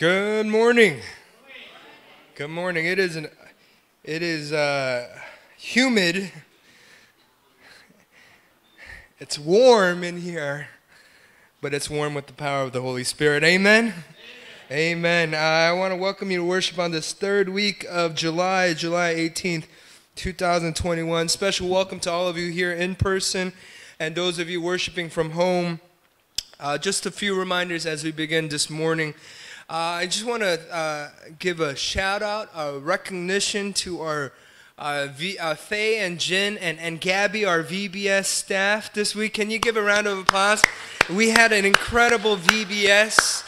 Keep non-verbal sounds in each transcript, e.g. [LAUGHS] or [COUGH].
Good morning. Good morning. It is an, it is uh, humid. It's warm in here, but it's warm with the power of the Holy Spirit. Amen. Amen. Amen. I want to welcome you to worship on this third week of July, July 18th, 2021. Special welcome to all of you here in person and those of you worshiping from home. Uh, just a few reminders as we begin this morning. Uh, I just want to uh, give a shout out, a recognition to our uh, v, uh, Faye and Jen and, and Gabby, our VBS staff this week. Can you give a round of applause? We had an incredible VBS.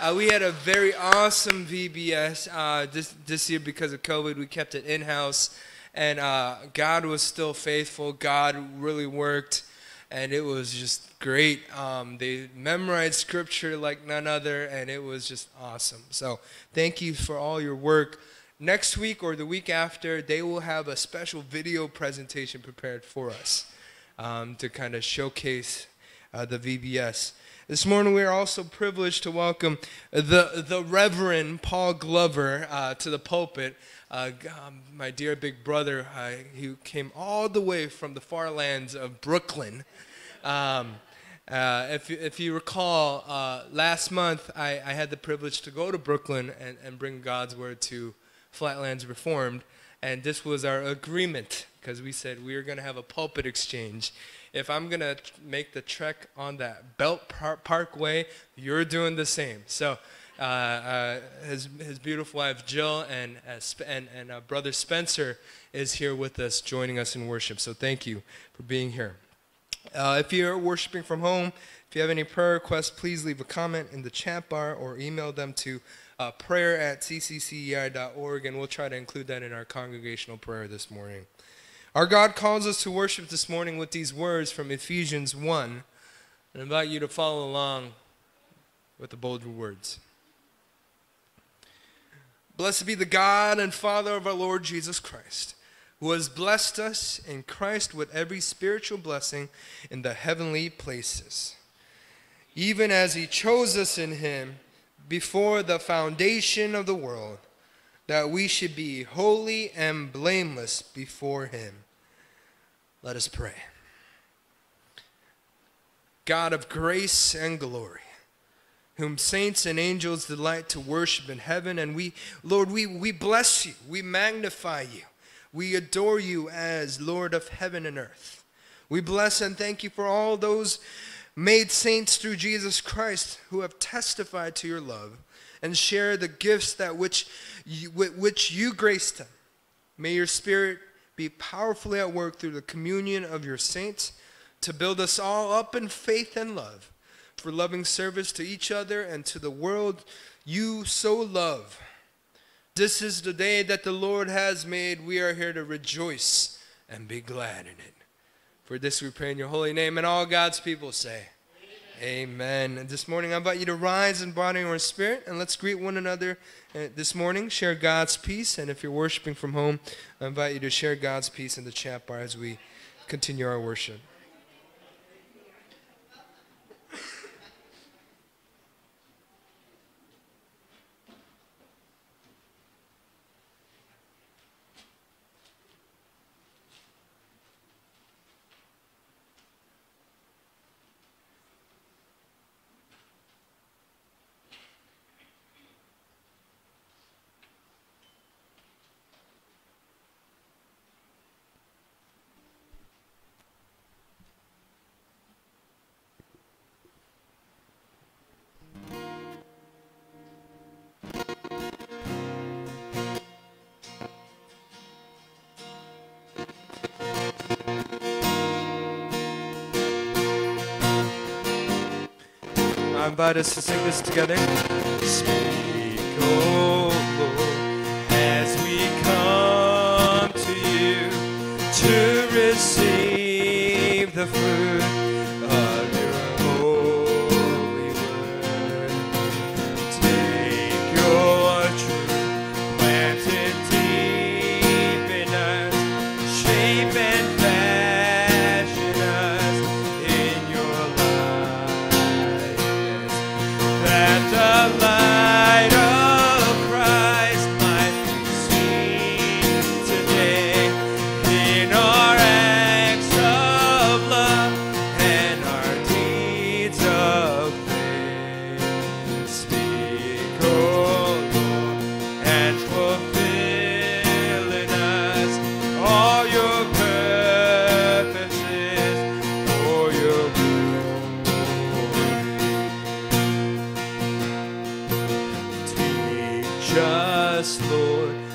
Uh, we had a very awesome VBS uh, this, this year because of COVID. We kept it in house, and uh, God was still faithful. God really worked and it was just great. Um, they memorized scripture like none other, and it was just awesome. So thank you for all your work. Next week or the week after, they will have a special video presentation prepared for us um, to kind of showcase uh, the VBS. This morning, we are also privileged to welcome the, the Reverend Paul Glover uh, to the pulpit. Uh, um, my dear big brother, uh, he came all the way from the far lands of Brooklyn. Um, uh, if, if you recall, uh, last month I, I, had the privilege to go to Brooklyn and, and bring God's word to Flatlands Reformed. And this was our agreement because we said we were going to have a pulpit exchange. If I'm going to make the trek on that Belt Par- Parkway, you're doing the same. So uh, uh, his, his beautiful wife Jill and, uh, and, and uh, brother Spencer is here with us, joining us in worship. So thank you for being here. If you're worshiping from home, if you have any prayer requests, please leave a comment in the chat bar or email them to uh, prayer at cccei.org, and we'll try to include that in our congregational prayer this morning. Our God calls us to worship this morning with these words from Ephesians 1. I invite you to follow along with the bold words. Blessed be the God and Father of our Lord Jesus Christ, who has blessed us in Christ with every spiritual blessing in the heavenly places, even as he chose us in him before the foundation of the world, that we should be holy and blameless before him. Let us pray. God of grace and glory, whom saints and angels delight to worship in heaven. And we, Lord, we, we bless you, we magnify you, we adore you as Lord of heaven and earth. We bless and thank you for all those made saints through Jesus Christ who have testified to your love and share the gifts that which you, which you graced them. May your spirit be powerfully at work through the communion of your saints to build us all up in faith and love for loving service to each other and to the world you so love. This is the day that the Lord has made. We are here to rejoice and be glad in it. For this we pray in your holy name, and all God's people say, Amen. And this morning, I invite you to rise in body or spirit, and let's greet one another uh, this morning. Share God's peace, and if you're worshiping from home, I invite you to share God's peace in the chat bar as we continue our worship. Invite us to sing this together. Speak, oh Lord, as we come to you to receive the fruit just Lord.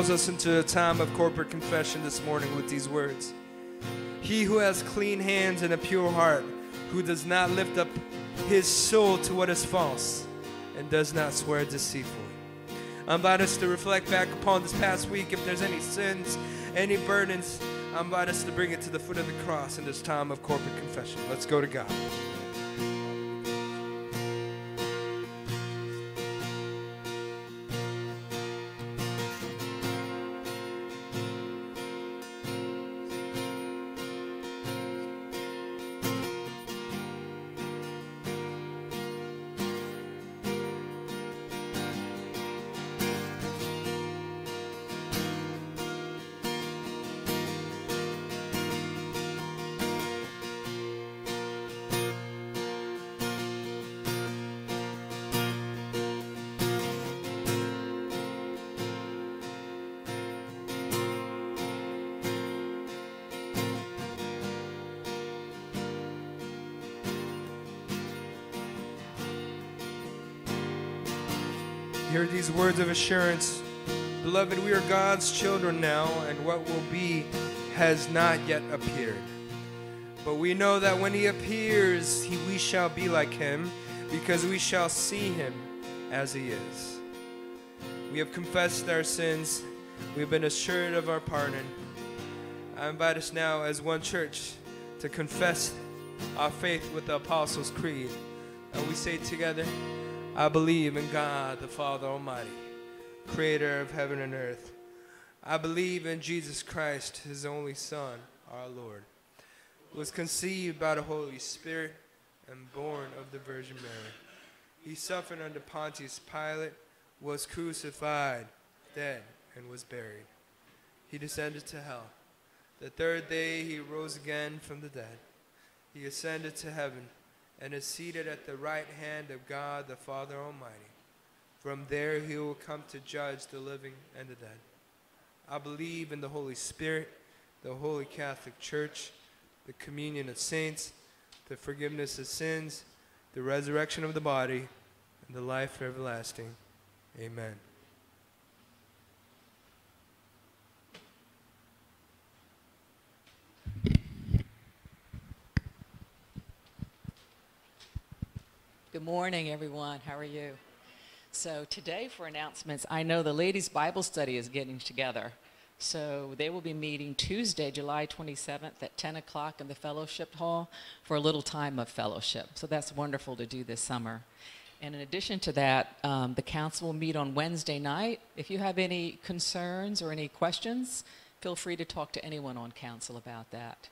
Calls us into a time of corporate confession this morning with these words He who has clean hands and a pure heart, who does not lift up his soul to what is false, and does not swear deceitfully. I invite us to reflect back upon this past week if there's any sins, any burdens. I invite us to bring it to the foot of the cross in this time of corporate confession. Let's go to God. Hear these words of assurance. Beloved, we are God's children now, and what will be has not yet appeared. But we know that when he appears, he, we shall be like him, because we shall see him as he is. We have confessed our sins, we have been assured of our pardon. I invite us now, as one church, to confess our faith with the Apostles' Creed. And we say together, I believe in God the Father Almighty, creator of heaven and earth. I believe in Jesus Christ, his only Son, our Lord, who was conceived by the Holy Spirit and born of the Virgin Mary. He suffered under Pontius Pilate, was crucified, dead, and was buried. He descended to hell. The third day he rose again from the dead. He ascended to heaven and is seated at the right hand of God the Father Almighty. From there he will come to judge the living and the dead. I believe in the Holy Spirit, the Holy Catholic Church, the communion of saints, the forgiveness of sins, the resurrection of the body, and the life everlasting. Amen. Good morning, everyone. How are you? So, today for announcements, I know the ladies' Bible study is getting together. So, they will be meeting Tuesday, July 27th at 10 o'clock in the fellowship hall for a little time of fellowship. So, that's wonderful to do this summer. And in addition to that, um, the council will meet on Wednesday night. If you have any concerns or any questions, feel free to talk to anyone on council about that.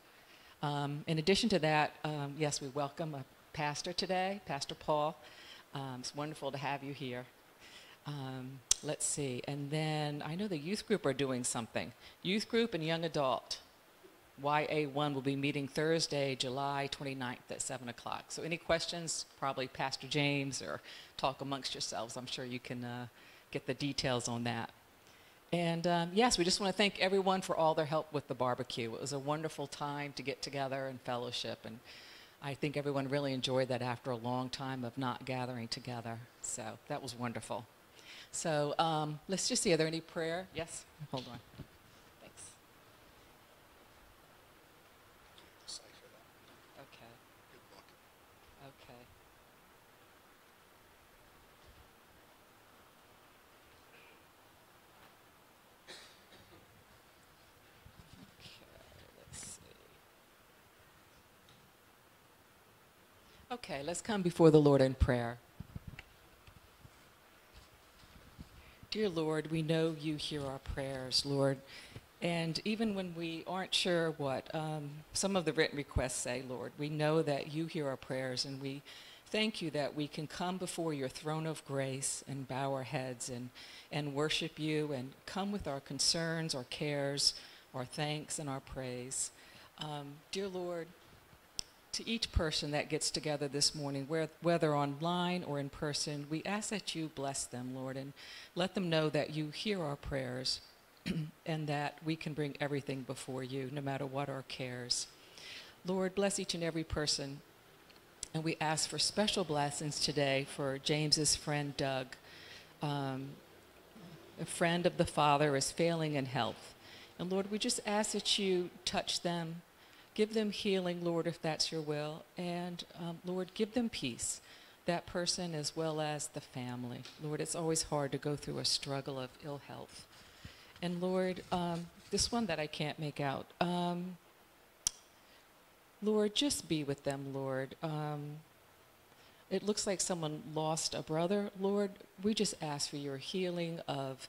Um, in addition to that, um, yes, we welcome a pastor today, Pastor Paul. Um, it's wonderful to have you here. Um, let's see. And then I know the youth group are doing something. Youth group and young adult. YA1 will be meeting Thursday, July 29th at 7 o'clock. So, any questions? Probably Pastor James or talk amongst yourselves. I'm sure you can uh, get the details on that. And um, yes, we just want to thank everyone for all their help with the barbecue. It was a wonderful time to get together and fellowship. And I think everyone really enjoyed that after a long time of not gathering together. So that was wonderful. So um, let's just see. Are there any prayer? Yes? Hold on. Thanks. Okay. Okay. Okay, let's see. Okay, let's come before the Lord in prayer. Dear Lord, we know you hear our prayers, Lord. And even when we aren't sure what um, some of the written requests say, Lord, we know that you hear our prayers, and we thank you that we can come before your throne of grace and bow our heads and, and worship you and come with our concerns, our cares, our thanks, and our praise. Um, dear Lord, to each person that gets together this morning, whether online or in person, we ask that you bless them, Lord, and let them know that you hear our prayers [CLEARS THROAT] and that we can bring everything before you, no matter what our cares. Lord, bless each and every person. And we ask for special blessings today for James's friend Doug. um, a friend of the father is failing in health. And Lord, we just ask that you touch them, give them healing, Lord, if that's your will, and um, Lord, give them peace, that person as well as the family. Lord, it's always hard to go through a struggle of ill health. And Lord, um, this one that I can't make out. Um, Lord, just be with them, Lord. Um, it looks like someone lost a brother. Lord, we just ask for your healing of,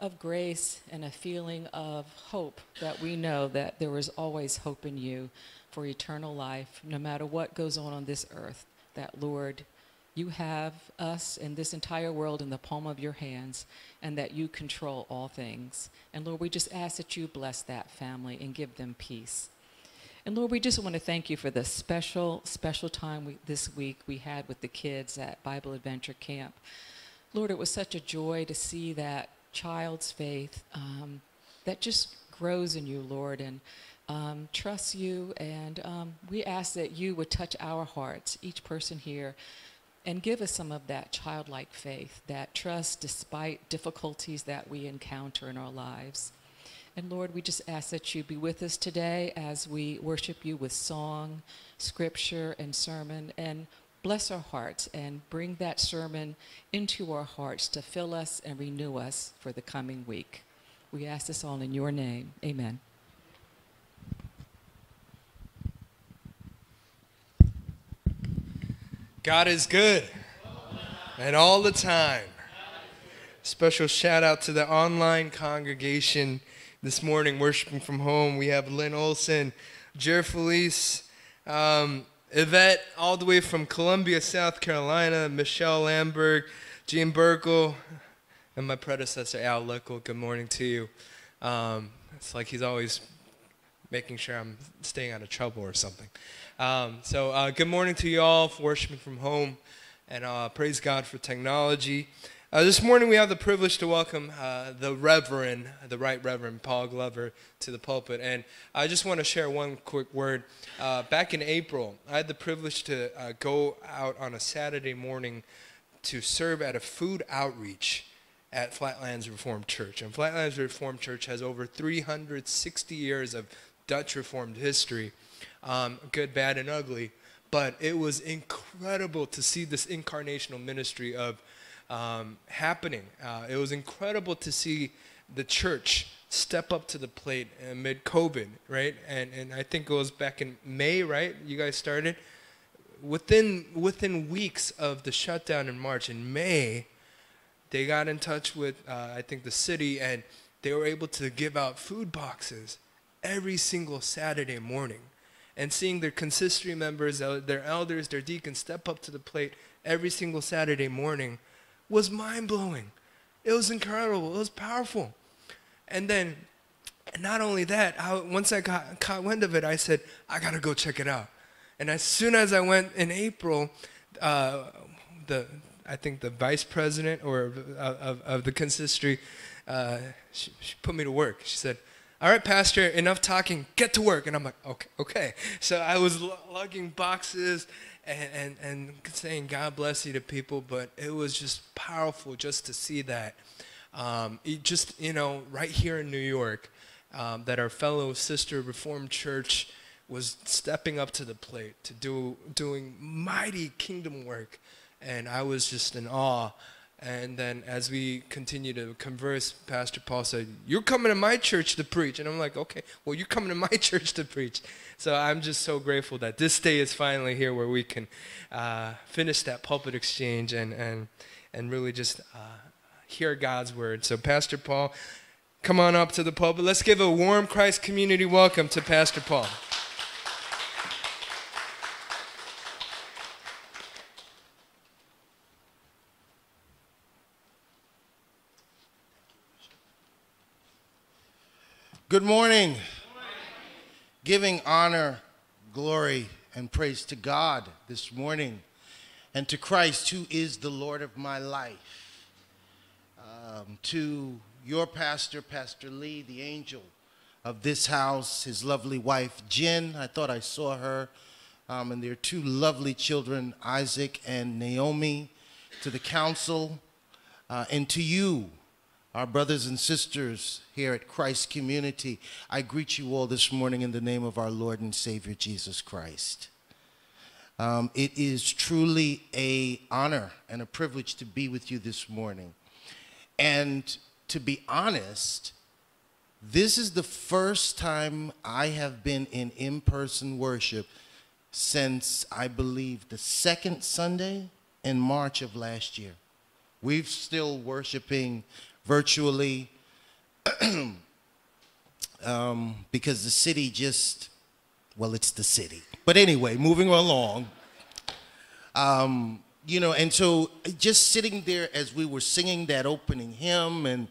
of grace and a feeling of hope that we know that there is always hope in you for eternal life, no matter what goes on on this earth. That, Lord, you have us and this entire world in the palm of your hands, and that you control all things. And Lord, we just ask that you bless that family and give them peace. And Lord, we just want to thank you for the special, special time we, this week we had with the kids at Bible Adventure Camp. Lord, it was such a joy to see that child's faith um, that just grows in you, Lord, and um, trusts you. And um, we ask that you would touch our hearts, each person here, and give us some of that childlike faith, that trust despite difficulties that we encounter in our lives. And Lord, we just ask that you be with us today as we worship you with song, scripture, and sermon, and bless our hearts and bring that sermon into our hearts to fill us and renew us for the coming week. We ask this all in your name. Amen. God is good and all the time. Special shout out to the online congregation this morning worshiping from home. We have Lynn Olson, Jer Felice, um, Yvette, all the way from Columbia, South Carolina, Michelle Lamberg, Jean Burkle, and my predecessor, Al Lickle. Good morning to you. Um, it's like he's always making sure I'm staying out of trouble or something. Um, so, uh, good morning to you all for worshiping from home, and uh, praise God for technology. Uh, this morning we have the privilege to welcome uh, the Reverend, the Right Reverend Paul Glover to the pulpit. And I just want to share one quick word. Uh, back in April, I had the privilege to uh, go out on a Saturday morning to serve at a food outreach at Flatlands Reformed Church. And Flatlands Reformed Church has over 360 years of Dutch Reformed history, um, good, bad, and ugly. But it was incredible to see this incarnational ministry of um, happening. Uh, it was incredible to see the church step up to the plate amid COVID, right? And and I think it was back in May, right? You guys started within within weeks of the shutdown in March. In May, they got in touch with uh, I think the city, and they were able to give out food boxes every single Saturday morning. And seeing their consistory members, their elders, their deacons step up to the plate every single Saturday morning was mind blowing. It was incredible. It was powerful. And then, not only that, I, once I got caught wind of it, I said, I gotta go check it out. And as soon as I went in April, uh, the I think the vice president or of, of the consistory, uh, she, she put me to work. She said, all right, Pastor, enough talking, get to work. And I'm like, okay, okay. So I was lugging boxes and, and, and saying God bless you to people, but it was just powerful just to see that. Um, just, you know, right here in New York, um, that our fellow sister Reformed Church was stepping up to the plate to do doing mighty kingdom work, and I was just in awe and then as we continue to converse, Pastor Paul said, You're coming to my church to preach. And I'm like, Okay, well, you're coming to my [LAUGHS] church to preach. So I'm just so grateful that this day is finally here where we can uh, finish that pulpit exchange and, and, and really just uh, hear God's word. So, Pastor Paul, come on up to the pulpit. Let's give a warm Christ community welcome to Pastor Paul. Good morning. Morning. Giving honor, glory, and praise to God this morning and to Christ, who is the Lord of my life. Um, to your pastor, Pastor Lee, the angel of this house, his lovely wife, Jen. I thought I saw her. Um, and their two lovely children, Isaac and Naomi. To the council, Uh, and to you, our brothers and sisters here at Christ Community, I greet you all this morning in the name of our Lord and Savior Jesus Christ. Um, it is truly a honor and a privilege to be with you this morning. And to be honest, this is the first time I have been in in-person worship since I believe the second Sunday in March of last year. We've still worshiping virtually [CLEARS THROAT] um, because the city just, well, it's the city. But anyway, moving along. Um, you know, and so just sitting there as we were singing that opening hymn and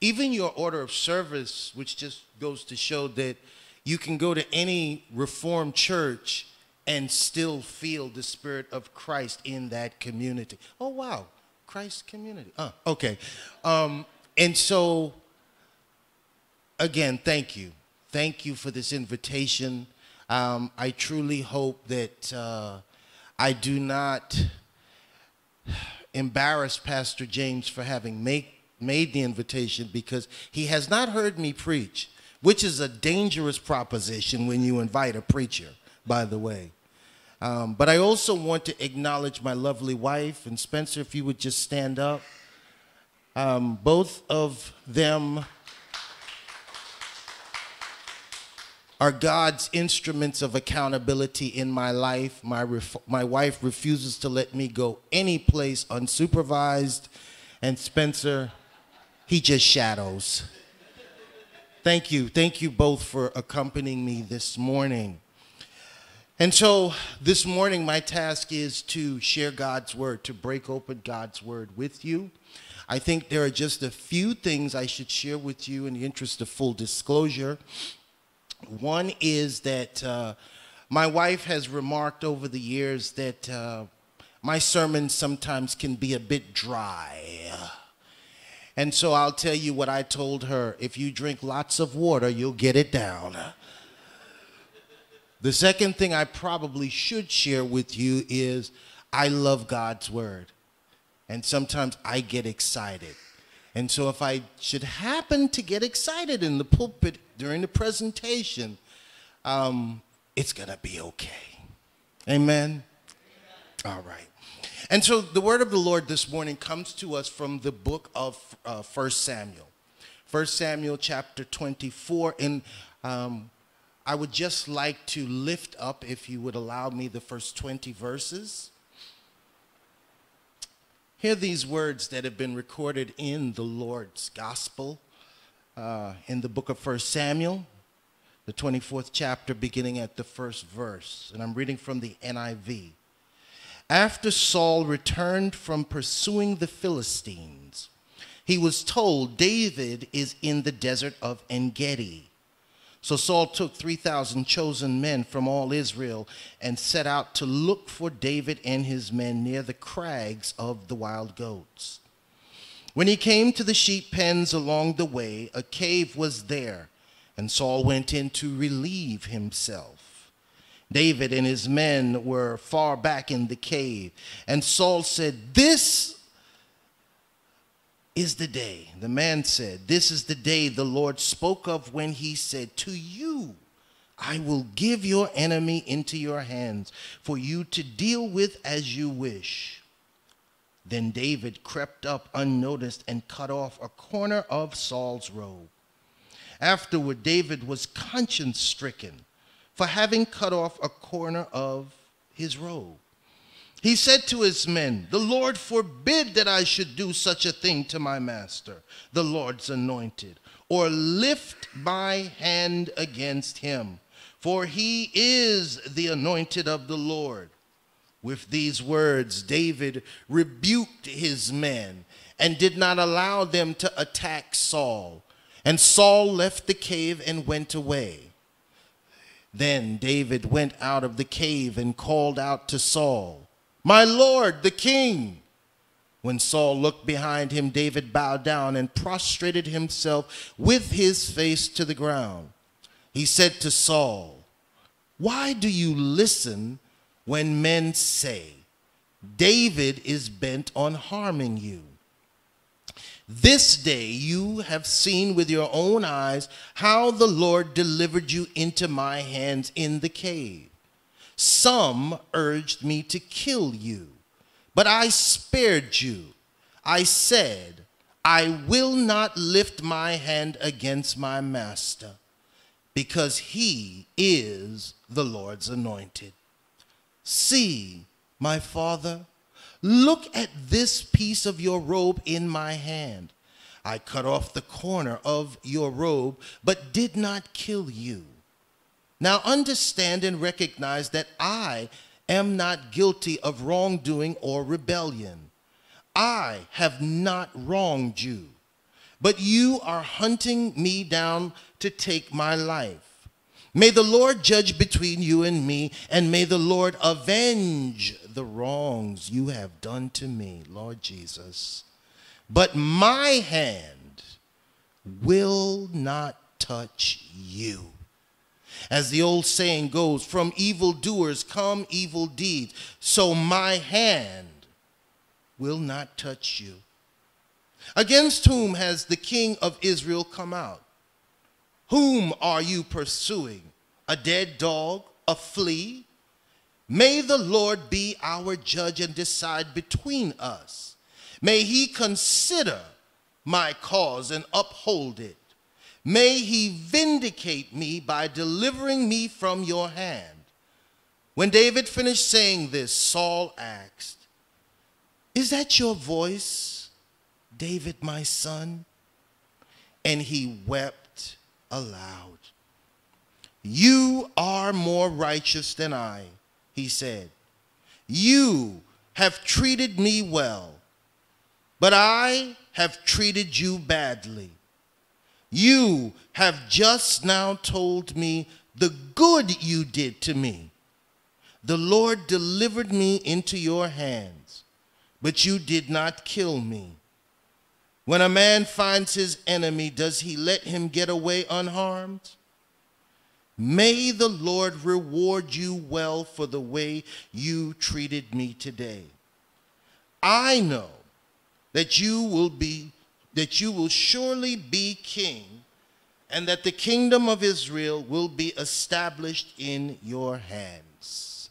even your order of service, which just goes to show that you can go to any Reformed church and still feel the Spirit of Christ in that community. Oh, wow. Christ community. Oh, okay. Um, and so, again, thank you. Thank you for this invitation. Um, I truly hope that uh, I do not embarrass Pastor James for having make, made the invitation because he has not heard me preach, which is a dangerous proposition when you invite a preacher, by the way. Um, but I also want to acknowledge my lovely wife, and Spencer, if you would just stand up. Um, both of them are God's instruments of accountability in my life. My, my wife refuses to let me go any place unsupervised, and Spencer, he just shadows. Thank you. Thank you both for accompanying me this morning. And so this morning, my task is to share God's word, to break open God's word with you. I think there are just a few things I should share with you in the interest of full disclosure. One is that uh, my wife has remarked over the years that uh, my sermons sometimes can be a bit dry. And so I'll tell you what I told her if you drink lots of water, you'll get it down. The second thing I probably should share with you is I love God's word. And sometimes I get excited. And so if I should happen to get excited in the pulpit during the presentation, um, it's going to be okay. Amen? All right. And so the word of the Lord this morning comes to us from the book of uh, 1 Samuel. 1 Samuel chapter 24. And um, I would just like to lift up, if you would allow me, the first 20 verses. Hear these words that have been recorded in the Lord's gospel uh, in the book of First Samuel, the 24th chapter, beginning at the first verse. And I'm reading from the NIV. After Saul returned from pursuing the Philistines, he was told David is in the desert of En Gedi. So Saul took 3,000 chosen men from all Israel and set out to look for David and his men near the crags of the wild goats. When he came to the sheep pens along the way, a cave was there, and Saul went in to relieve himself. David and his men were far back in the cave, and Saul said, This is the day. The man said, This is the day the Lord spoke of when he said, To you I will give your enemy into your hands for you to deal with as you wish. Then David crept up unnoticed and cut off a corner of Saul's robe. Afterward, David was conscience stricken for having cut off a corner of his robe. He said to his men, The Lord forbid that I should do such a thing to my master, the Lord's anointed, or lift my hand against him, for he is the anointed of the Lord. With these words, David rebuked his men and did not allow them to attack Saul. And Saul left the cave and went away. Then David went out of the cave and called out to Saul. My Lord, the king. When Saul looked behind him, David bowed down and prostrated himself with his face to the ground. He said to Saul, Why do you listen when men say, David is bent on harming you? This day you have seen with your own eyes how the Lord delivered you into my hands in the cave. Some urged me to kill you, but I spared you. I said, I will not lift my hand against my master, because he is the Lord's anointed. See, my father, Look at this piece of your robe in my hand. I cut off the corner of your robe, but did not kill you. Now understand and recognize that I am not guilty of wrongdoing or rebellion. I have not wronged you, but you are hunting me down to take my life. May the Lord judge between you and me, and may the Lord avenge the wrongs you have done to me, Lord Jesus. But my hand will not touch you. As the old saying goes, from evildoers come evil deeds. So my hand will not touch you. Against whom has the king of Israel come out? Whom are you pursuing? A dead dog? A flea? May the Lord be our judge and decide between us. May he consider my cause and uphold it. May he vindicate me by delivering me from your hand. When David finished saying this, Saul asked, Is that your voice, David, my son? And he wept aloud. You are more righteous than I he said. You have treated me well, but I have treated you badly. You have just now told me the good you did to me. The Lord delivered me into your hands, but you did not kill me. When a man finds his enemy, does he let him get away unharmed? May the Lord reward you well for the way you treated me today. I know that you will be that you will surely be king and that the kingdom of Israel will be established in your hands.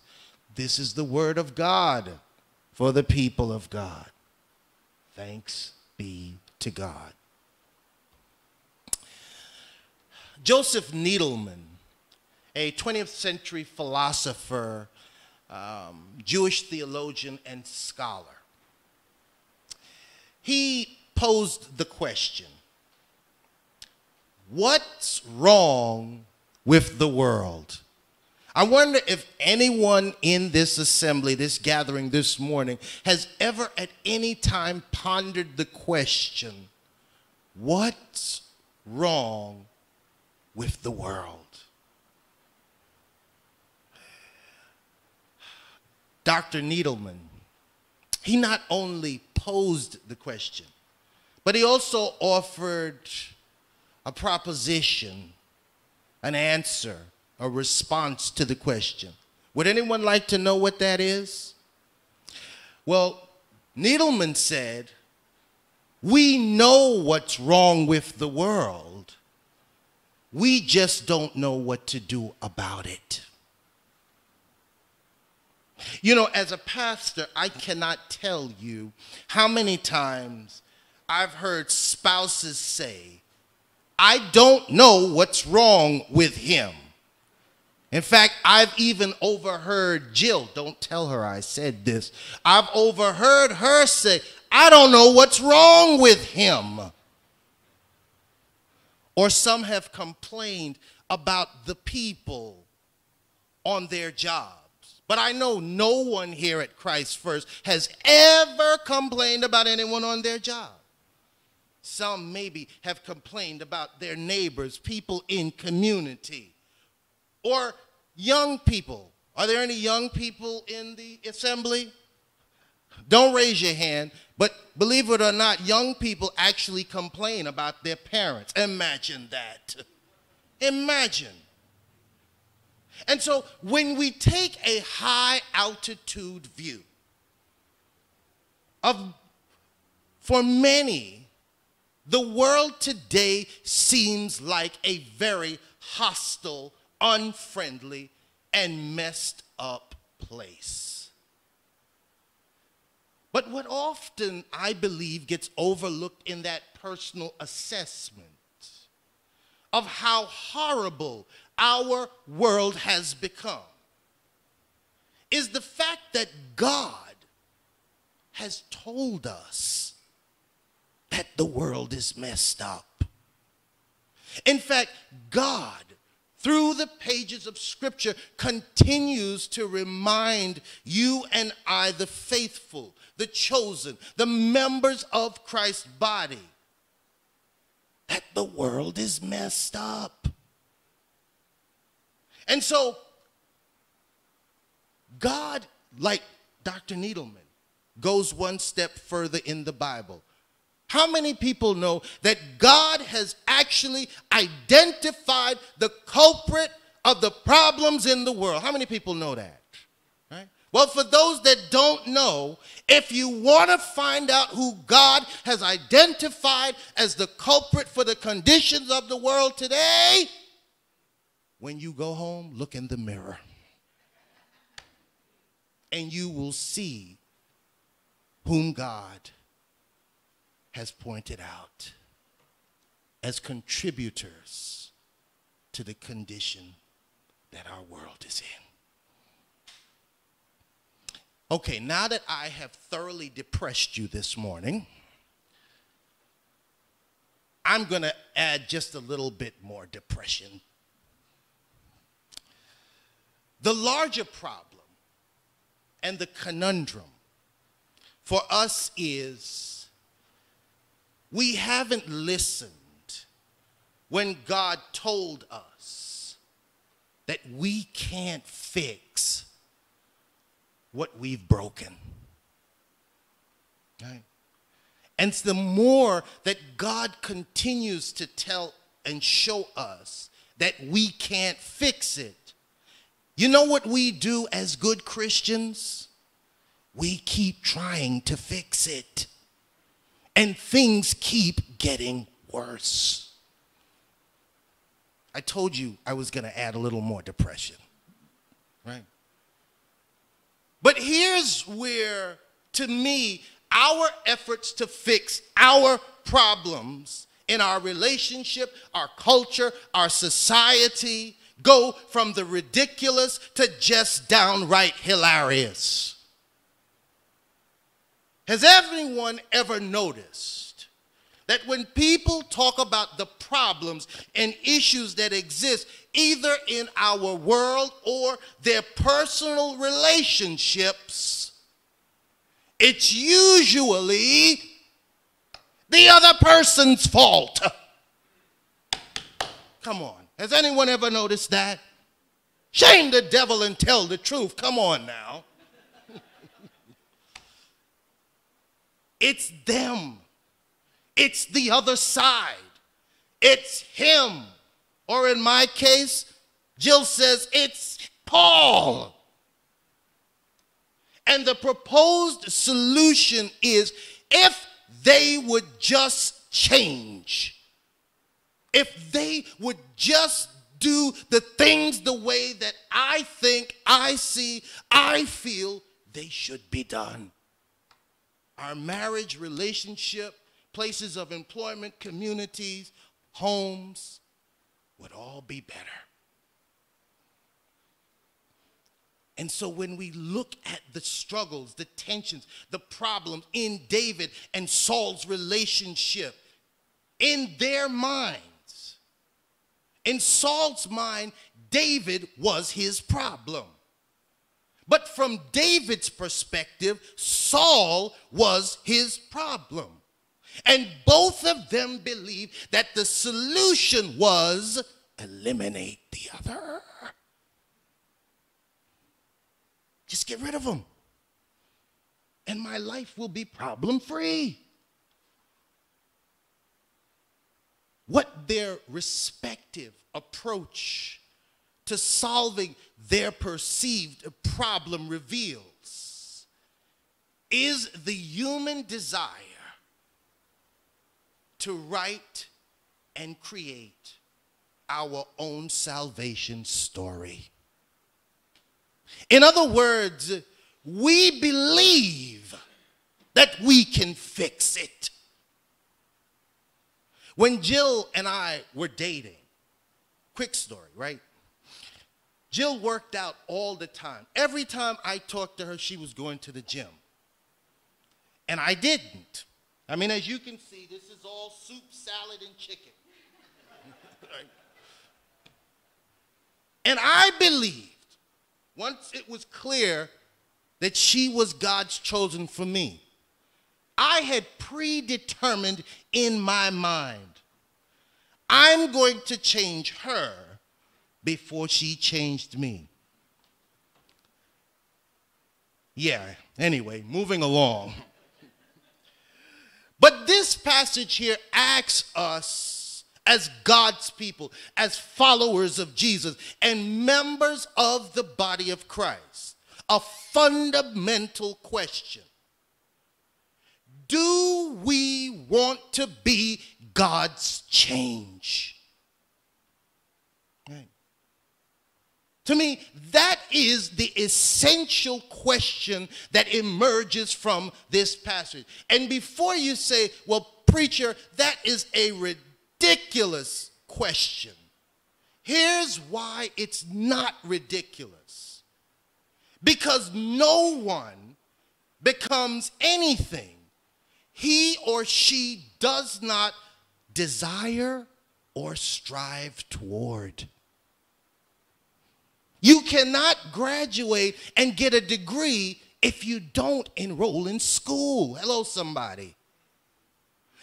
This is the word of God for the people of God. Thanks be to God. Joseph Needleman a 20th century philosopher, um, Jewish theologian, and scholar. He posed the question What's wrong with the world? I wonder if anyone in this assembly, this gathering this morning, has ever at any time pondered the question What's wrong with the world? Dr. Needleman, he not only posed the question, but he also offered a proposition, an answer, a response to the question. Would anyone like to know what that is? Well, Needleman said, We know what's wrong with the world. We just don't know what to do about it. You know, as a pastor, I cannot tell you how many times I've heard spouses say, I don't know what's wrong with him. In fact, I've even overheard Jill, don't tell her I said this, I've overheard her say, I don't know what's wrong with him. Or some have complained about the people on their jobs. But I know no one here at Christ First has ever complained about anyone on their job. Some maybe have complained about their neighbors, people in community, or young people. Are there any young people in the assembly? Don't raise your hand, but believe it or not, young people actually complain about their parents. Imagine that. Imagine. And so when we take a high altitude view of, for many, The world today seems like a very hostile, unfriendly, and messed up place. But what often I believe gets overlooked in that personal assessment of how horrible our world has become is the fact that God has told us that the world is messed up. In fact, God, through the pages of Scripture, continues to remind you and I, the faithful, the chosen, the members of Christ's body, that the world is messed up. And so, God, like Dr. Needleman, goes one step further in the Bible. How many people know that God has actually identified the culprit of the problems in the world? How many people know that? Well, for those that don't know, if you want to find out who God has identified as the culprit for the conditions of the world today, when you go home, look in the mirror. And you will see whom God has pointed out as contributors to the condition that our world is in. Okay, now that I have thoroughly depressed you this morning, I'm going to add just a little bit more depression. The larger problem and the conundrum for us is we haven't listened when God told us that we can't fix what we've broken. Right? And the more that God continues to tell and show us that we can't fix it, you know what we do as good Christians? we keep trying to fix it. And things keep getting worse. I told you I was going to add a little more depression, right? But here's where, to me, our efforts to fix our problems in our relationship, our culture, our society go from the ridiculous to just downright hilarious. Has everyone ever noticed that when people talk about the problems and issues that exist either in our world or their personal relationships, it's usually the other person's fault? Come on. Has anyone ever noticed that? Shame the devil and tell the truth. Come on now. It's them. It's the other side. It's him. Or in my case, Jill says it's Paul. And the proposed solution is if they would just change, if they would just do the things the way that I think, I see, I feel they should be done our marriage, relationship, places of employment, communities, homes would all be better. And so when we look at the struggles, the tensions, the problems in David and Saul's relationship, in their minds, in Saul's mind, David was his problem. But from David's perspective, Saul was his problem. And both of them believed that the solution was eliminate the other. Just get rid of them. And my life will be problem free. What their respective approach to solving their perceived problem reveals is the human desire to write and create our own salvation story. In other words, we believe that we can fix it. When Jill and I were dating, quick story, right? Jill worked out all the time. Every time I talked to her, she was going to the gym. And I didn't. I mean, as you can see, this is all soup, salad, and chicken. [LAUGHS] And I believed, once it was clear that she was God's chosen for me, I had predetermined in my mind, I'm going to change her before she changed me. Yeah, anyway, moving along. But this passage here asks us, as God's people, as followers of Jesus, and members of the body of Christ, a fundamental question Do we want to be God's change? To me, that is the essential question that emerges from this passage. And before you say, well, preacher, that is a ridiculous question, here's why it's not ridiculous. Because no one becomes anything he or she does not desire or strive toward. You cannot graduate and get a degree if you don't enroll in school. Hello, somebody.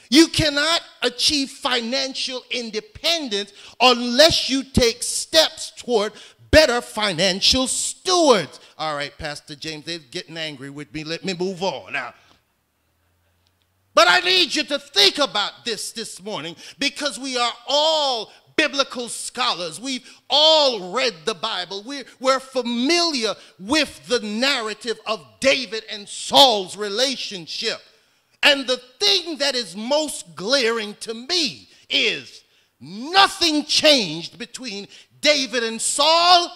You cannot achieve financial independence unless you take steps toward better financial stewards. All right, Pastor James, they're getting angry with me. Let me move on. Now, but I need you to think about this this morning because we are all biblical scholars. We've all read the Bible. We're, we're familiar with the narrative of David and Saul's relationship. And the thing that is most glaring to me is nothing changed between David and Saul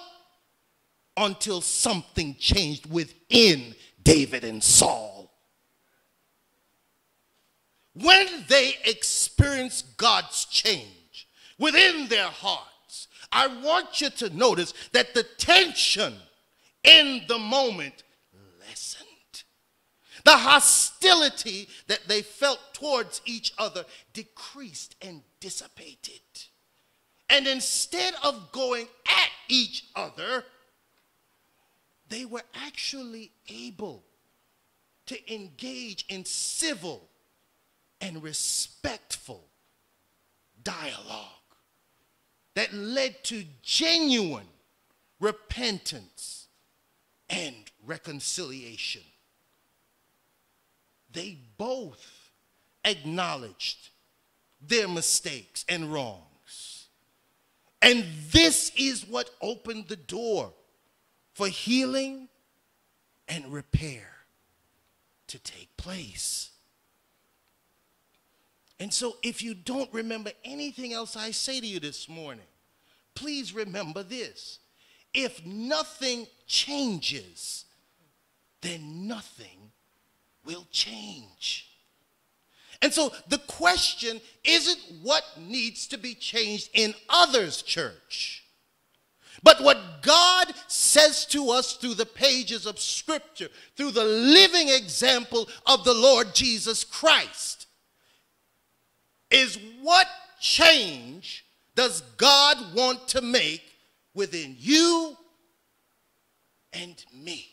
until something changed within David and Saul. When they experience God's change within their hearts, I want you to notice that the tension in the moment lessened. The hostility that they felt towards each other decreased and dissipated. And instead of going at each other, they were actually able to engage in civil and respectful dialogue that led to genuine repentance and reconciliation. They both acknowledged their mistakes and wrongs. And this is what opened the door for healing and repair to take place. And so, if you don't remember anything else I say to you this morning, please remember this. If nothing changes, then nothing will change. And so the question isn't what needs to be changed in others' church, but what God says to us through the pages of Scripture, through the living example of the Lord Jesus Christ is what change does God want to make within you and me?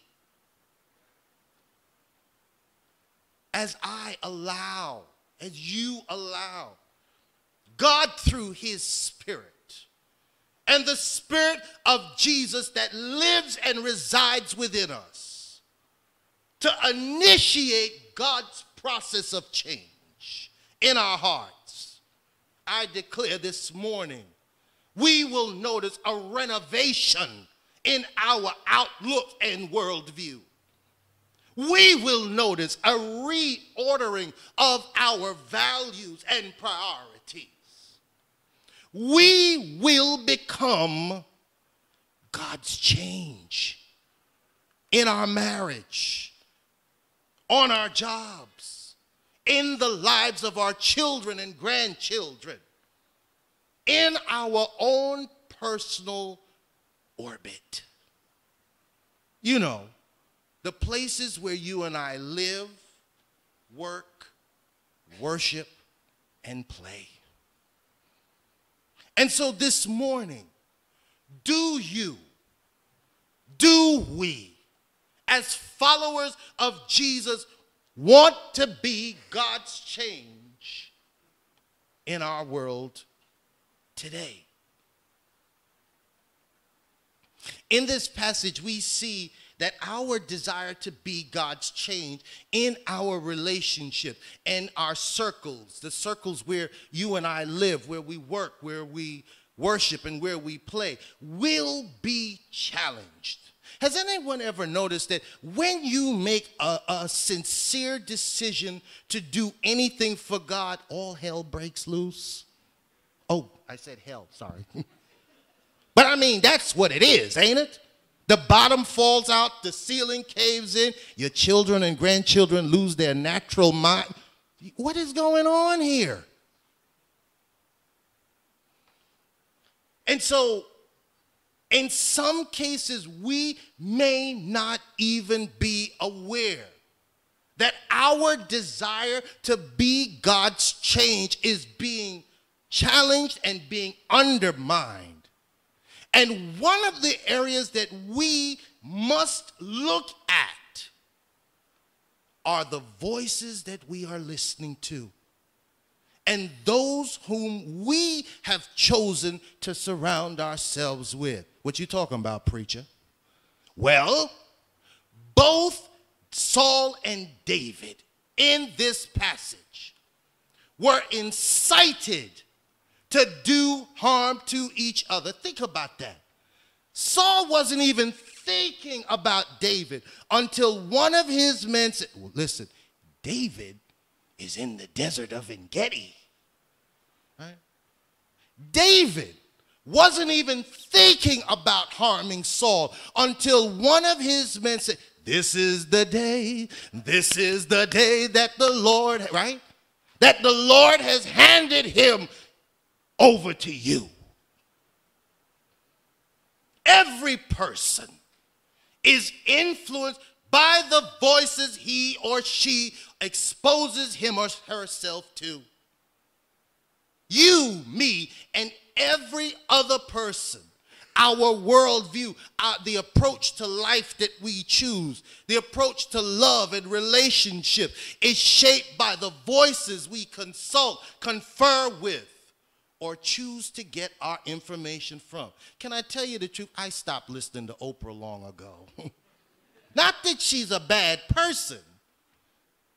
As I allow, as you allow, God through his spirit and the spirit of Jesus that lives and resides within us to initiate God's process of change in our heart I declare this morning, we will notice a renovation in our outlook and worldview. we will notice a reordering of our values and priorities. We will become God's change in our marriage, on our jobs, in the lives of our children and grandchildren, in our own personal orbit. You know, the places where you and I live, work, worship, and play. And so this morning, do you, do we, as followers of Jesus, want to be God's change in our world today? In this passage, we see that our desire to be God's change in our relationship and our circles, the circles where you and I live, where we work, where we worship, and where we play, will be challenged. Has anyone ever noticed that when you make a, a, sincere decision to do anything for God, all hell breaks loose? Oh, I said hell, sorry. [LAUGHS] but I mean, that's what it is, ain't it? The bottom falls out, the ceiling caves in, your children and grandchildren lose their natural mind. What is going on here? And so, in some cases, we may not even be aware that our desire to be God's change is being challenged and being undermined and one of the areas that we must look at are the voices that we are listening to and those whom we have chosen to surround ourselves with. What you talking about, preacher? Well, both Saul and David in this passage were incited to do harm to each other. Think about that. Saul wasn't even thinking about David until one of his men said, well, Listen, David is in the desert of Engedi. Right? David wasn't even thinking about harming Saul until one of his men said, This is the day, this is the day that the Lord, right? That the Lord has handed him over to you. Every person is influenced by the voices he or she exposes him or herself to. You, me, and every other person, our worldview, uh, the approach to life that we choose, the approach to love and relationship is shaped by the voices we consult, confer with or choose to get our information from. Can I tell you the truth? I stopped listening to Oprah long ago. [LAUGHS] Not that she's a bad person,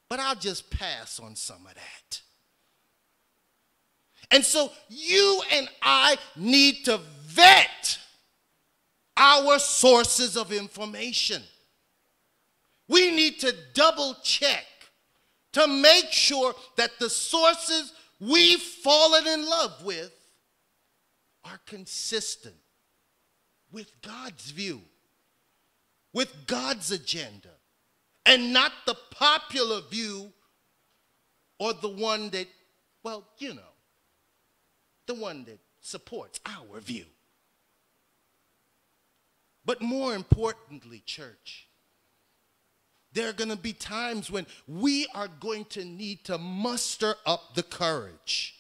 but I'll just pass on some of that. And so you and I need to vet our sources of information. We need to double check to make sure that the sources we've fallen in love with are consistent with God's view, with God's agenda, and not the popular view or the one that, well, you know, the one that supports our view. But more importantly, church, there are going to be times when we are going to need to muster up the courage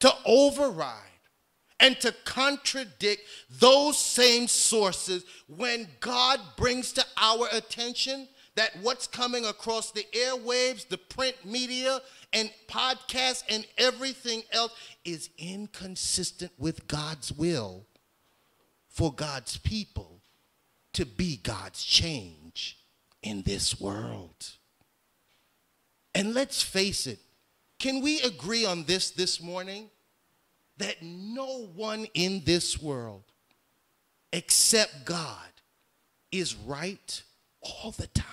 to override and to contradict those same sources when God brings to our attention that what's coming across the airwaves, the print media, and podcasts, and everything else is inconsistent with God's will for God's people to be God's change in this world. And let's face it, can we agree on this this morning? That no one in this world except God is right all the time.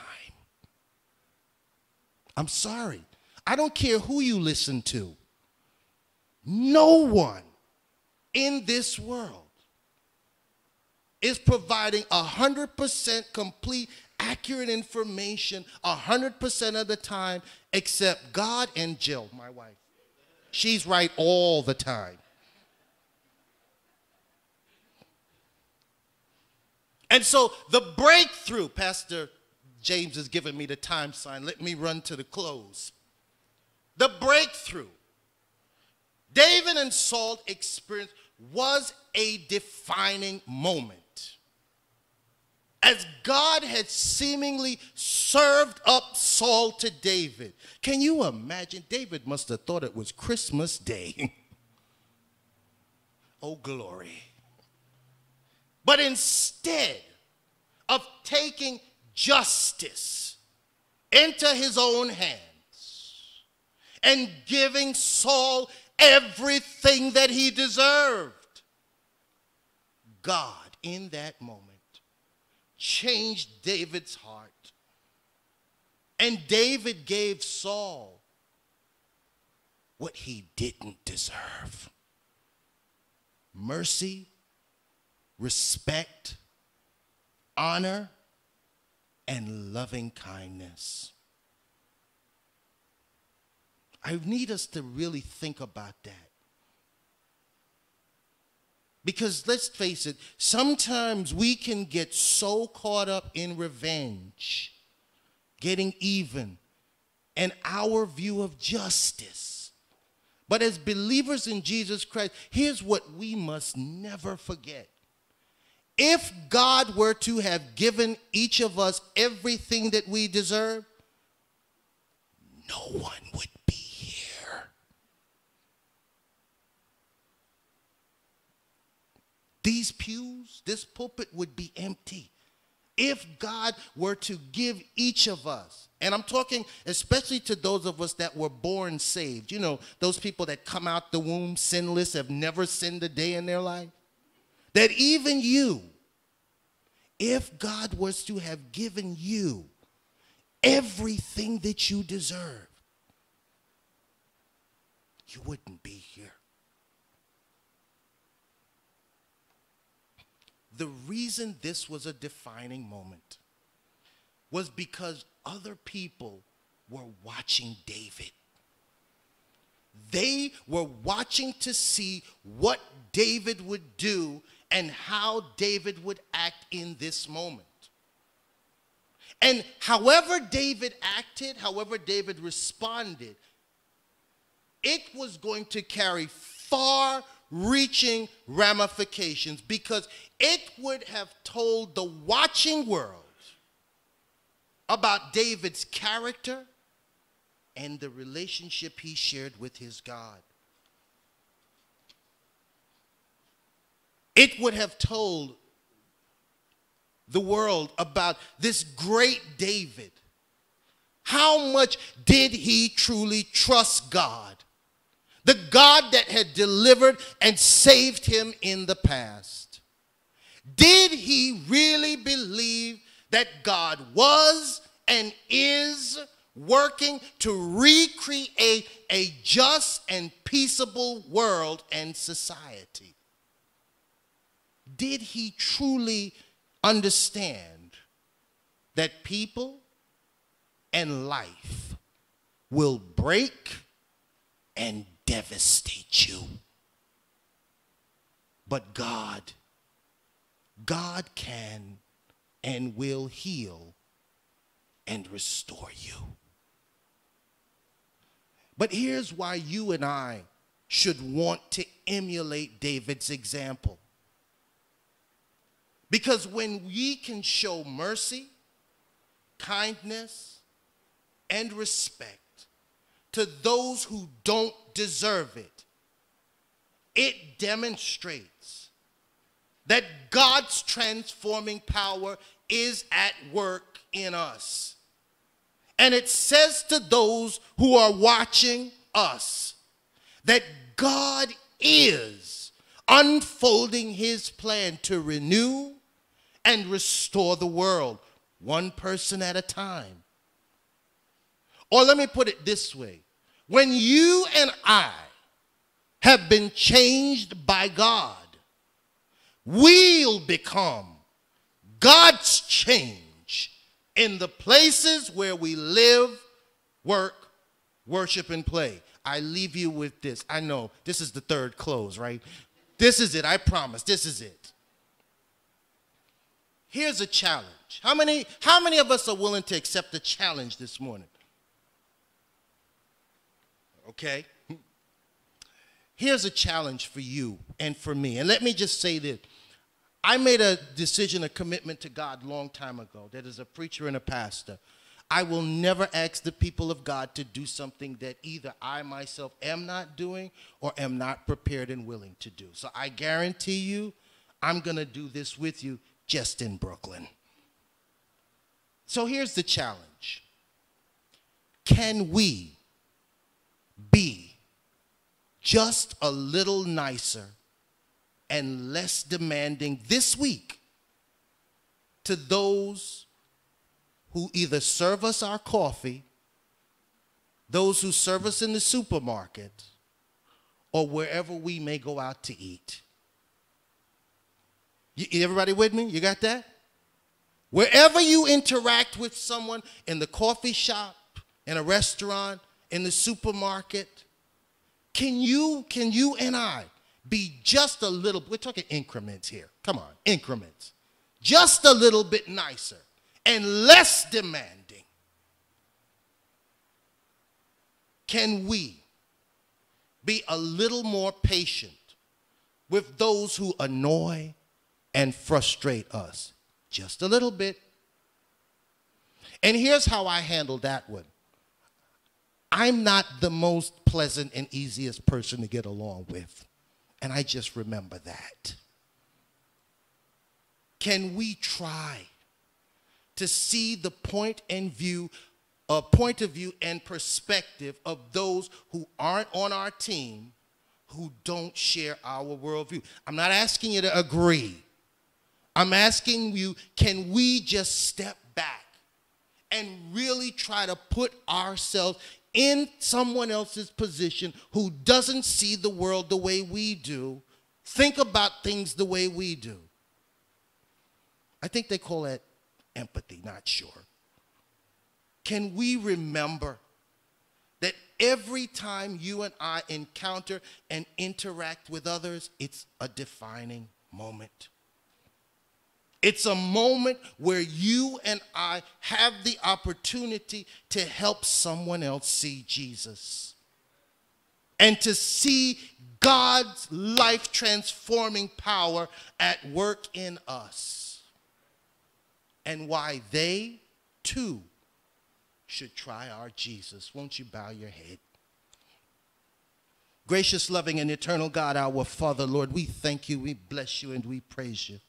I'm sorry. I don't care who you listen to. No one in this world is providing 100% complete, accurate information 100% of the time except God and Jill, my wife. She's right all the time. And so the breakthrough, Pastor James has given me the time sign. Let me run to the close. The breakthrough David and Saul experience was a defining moment. As God had seemingly served up Saul to David. Can you imagine? David must have thought it was Christmas Day. [LAUGHS] oh, glory. But instead of taking justice into his own hands and giving Saul everything that he deserved. God, in that moment, changed David's heart. And David gave Saul what he didn't deserve mercy, respect, honor, and loving kindness. I need us to really think about that. Because let's face it, sometimes we can get so caught up in revenge, getting even, and our view of justice. But as believers in Jesus Christ, here's what we must never forget. If God were to have given each of us everything that we deserve, no one would these pews, this pulpit would be empty. If God were to give each of us, and I'm talking especially to those of us that were born saved, you know, those people that come out the womb sinless, have never sinned a day in their life, that even you, if God was to have given you everything that you deserve, you wouldn't be here. The reason this was a defining moment was because other people were watching David. They were watching to see what David would do and how David would act in this moment. And however David acted, however David responded, it was going to carry far reaching ramifications because it would have told the watching world about David's character and the relationship he shared with his God. It would have told the world about this great David. How much did he truly trust God? The God that had delivered and saved him in the past. Did he really believe that God was and is working to recreate a just and peaceable world and society? Did he truly understand that people and life will break and devastate you. But God, God can and will heal and restore you. But here's why you and I should want to emulate David's example. Because when we can show mercy, kindness, and respect to those who don't deserve it. It demonstrates that God's transforming power is at work in us. And it says to those who are watching us that God is unfolding his plan to renew and restore the world, one person at a time. Or let me put it this way when you and I have been changed by God, we'll become God's change in the places where we live, work, worship, and play. I leave you with this. I know this is the third close, right? This is it. I promise. This is it. Here's a challenge. How many, how many of us are willing to accept the challenge this morning? Okay? Here's a challenge for you and for me. And let me just say this. I made a decision, a commitment to God long time ago that as a preacher and a pastor, I will never ask the people of God to do something that either I myself am not doing or am not prepared and willing to do. So I guarantee you, I'm going to do this with you just in Brooklyn. So here's the challenge Can we be just a little nicer and less demanding this week to those who either serve us our coffee, those who serve us in the supermarket, or wherever we may go out to eat. You, everybody with me? You got that? Wherever you interact with someone in the coffee shop, in a restaurant, in the supermarket, can you, can you and I be just a little, we're talking increments here. Come on, increments. Just a little bit nicer and less demanding. Can we be a little more patient with those who annoy and frustrate us? Just a little bit. And here's how I handle that one I'm not the most pleasant and easiest person to get along with. And I just remember that. Can we try to see the point and view, a uh, point of view and perspective of those who aren't on our team, who don't share our worldview? I'm not asking you to agree. I'm asking you, can we just step back and really try to put ourselves in someone else's position who doesn't see the world the way we do, think about things the way we do. I think they call that empathy, not sure. Can we remember that every time you and I encounter and interact with others, it's a defining moment? It's a moment where you and I have the opportunity to help someone else see Jesus and to see God's life transforming power at work in us and why they too should try our Jesus. Won't you bow your head? Gracious, loving, and eternal God, our Father, Lord, we thank you, we bless you, and we praise you.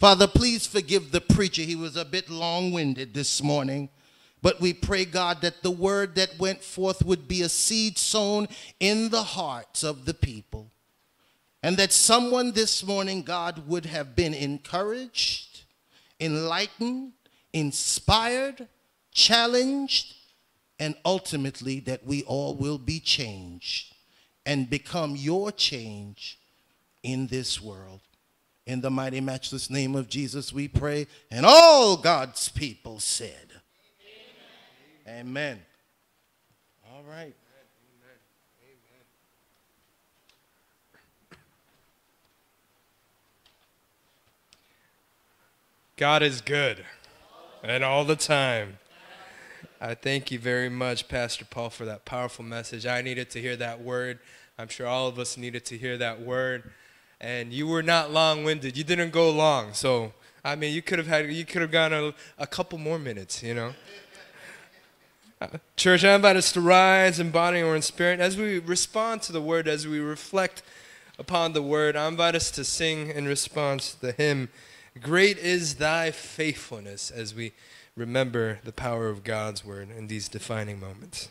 Father, please forgive the preacher. He was a bit long winded this morning. But we pray, God, that the word that went forth would be a seed sown in the hearts of the people. And that someone this morning, God, would have been encouraged, enlightened, inspired, challenged, and ultimately that we all will be changed and become your change in this world. In the mighty, matchless name of Jesus, we pray. And all God's people said, Amen. Amen. All right. God is good and all the time. I thank you very much, Pastor Paul, for that powerful message. I needed to hear that word. I'm sure all of us needed to hear that word and you were not long-winded. You didn't go long, so I mean, you could have had, you could have gone a, a couple more minutes, you know. Uh, church, I invite us to rise in body or in spirit as we respond to the word, as we reflect upon the word. I invite us to sing in response to the hymn, "Great is Thy faithfulness," as we remember the power of God's word in these defining moments.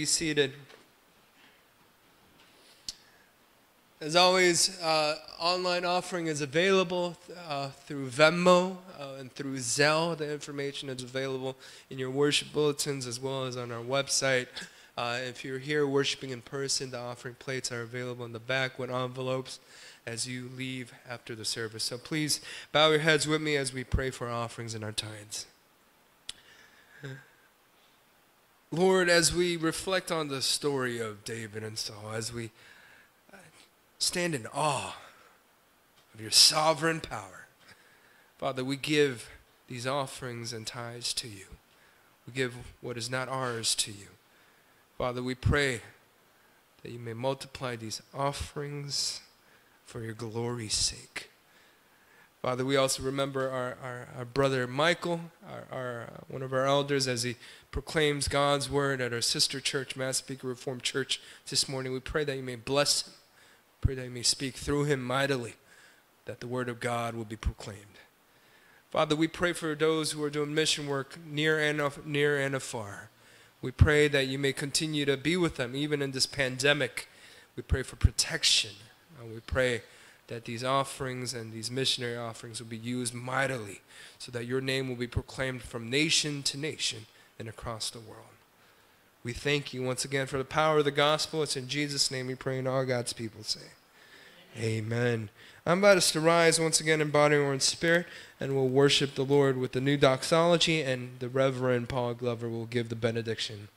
Be seated. As always, uh, online offering is available uh, through Venmo uh, and through Zelle. The information is available in your worship bulletins as well as on our website. Uh, if you're here worshiping in person, the offering plates are available in the back with envelopes as you leave after the service. So please bow your heads with me as we pray for offerings and our tithes. Lord, as we reflect on the story of David and Saul, as we uh, stand in awe of your sovereign power. Father, we give these offerings and tithes to you. We give what is not ours to you. Father, we pray that you may multiply these offerings for your glory's sake. Father, we also remember our, our, our brother Michael, our, our, uh, one of our elders, as he proclaims God's word at our sister church, Massapequa Reformed Church, this morning. We pray that you may bless him Pray that you may speak through him mightily, that the word of God will be proclaimed. Father, we pray for those who are doing mission work near and near and afar. We pray that you may continue to be with them even in this pandemic. We pray for protection. We pray that these offerings and these missionary offerings will be used mightily so that your name will be proclaimed from nation to nation and across the world. We thank you once again for the power of the gospel. It's in Jesus' name we pray, and all God's people say, Amen. I'm about us to rise once again in body or in spirit, and we'll worship the Lord with the new doxology, and the Reverend Paul Glover will give the benediction.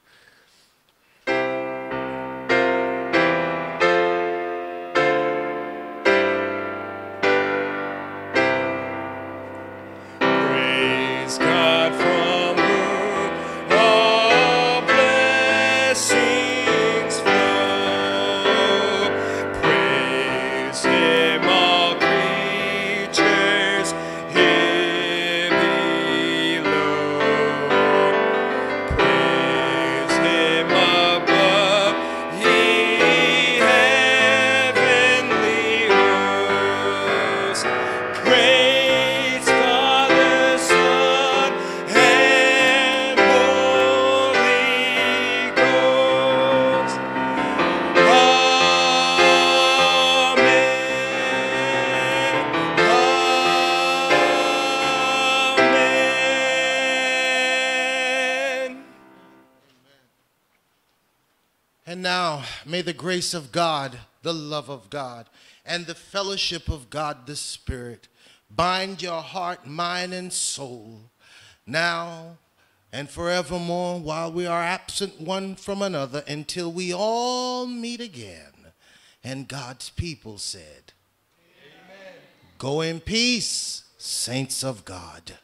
Grace of God, the love of God, and the fellowship of God the Spirit bind your heart, mind, and soul now and forevermore while we are absent one from another until we all meet again. And God's people said, Amen. Go in peace, saints of God.